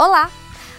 Olá!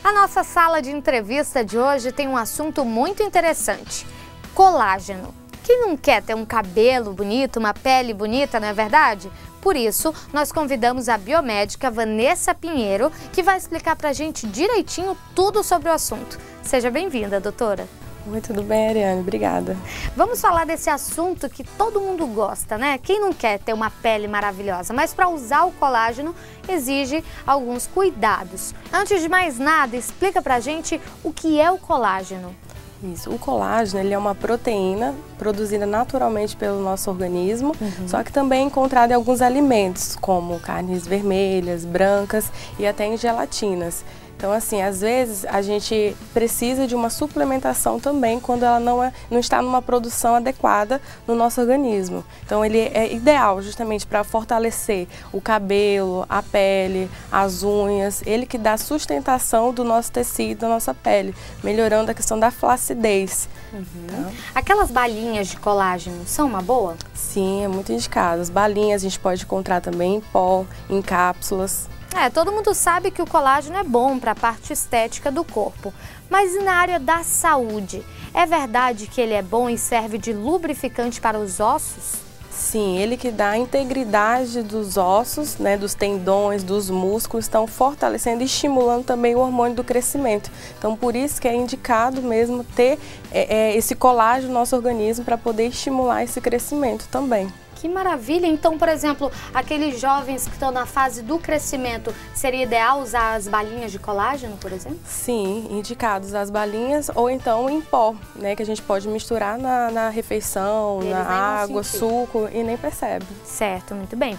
A nossa sala de entrevista de hoje tem um assunto muito interessante: colágeno. Quem não quer ter um cabelo bonito, uma pele bonita, não é verdade? Por isso, nós convidamos a biomédica Vanessa Pinheiro, que vai explicar pra gente direitinho tudo sobre o assunto. Seja bem-vinda, doutora. Oi, tudo bem, Ariane? Obrigada. Vamos falar desse assunto que todo mundo gosta, né? Quem não quer ter uma pele maravilhosa? Mas para usar o colágeno exige alguns cuidados. Antes de mais nada, explica pra gente o que é o colágeno. Isso. O colágeno ele é uma proteína produzida naturalmente pelo nosso organismo, uhum. só que também é encontrada em alguns alimentos, como carnes vermelhas, brancas e até em gelatinas. Então, assim, às vezes a gente precisa de uma suplementação também quando ela não, é, não está numa produção adequada no nosso organismo. Então, ele é ideal justamente para fortalecer o cabelo, a pele, as unhas, ele que dá sustentação do nosso tecido, da nossa pele, melhorando a questão da flacidez. Uhum. Então, Aquelas balinhas de colágeno são uma boa? Sim, é muito indicado. As balinhas a gente pode encontrar também em pó, em cápsulas. É, todo mundo sabe que o colágeno é bom para a parte estética do corpo, mas e na área da saúde? É verdade que ele é bom e serve de lubrificante para os ossos? Sim, ele que dá a integridade dos ossos, né, dos tendões, dos músculos, estão fortalecendo e estimulando também o hormônio do crescimento. Então, por isso que é indicado mesmo ter é, é, esse colágeno no nosso organismo para poder estimular esse crescimento também. Que maravilha! Então, por exemplo, aqueles jovens que estão na fase do crescimento, seria ideal usar as balinhas de colágeno, por exemplo? Sim, indicados as balinhas ou então em pó, né? Que a gente pode misturar na, na refeição, Eles na água, suco e nem percebe. Certo, muito bem.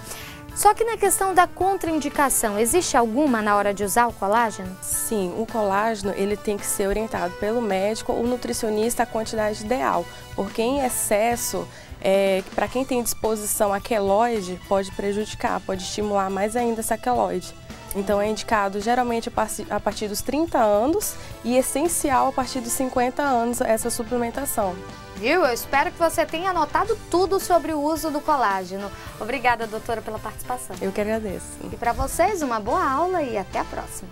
Só que na questão da contraindicação, existe alguma na hora de usar o colágeno? Sim, o colágeno ele tem que ser orientado pelo médico ou nutricionista a quantidade ideal, porque em excesso é, para quem tem disposição a queloide, pode prejudicar, pode estimular mais ainda essa queloide. Então é indicado geralmente a partir dos 30 anos e essencial a partir dos 50 anos essa suplementação. Viu? Eu espero que você tenha anotado tudo sobre o uso do colágeno. Obrigada, doutora, pela participação. Eu que agradeço. E para vocês, uma boa aula e até a próxima.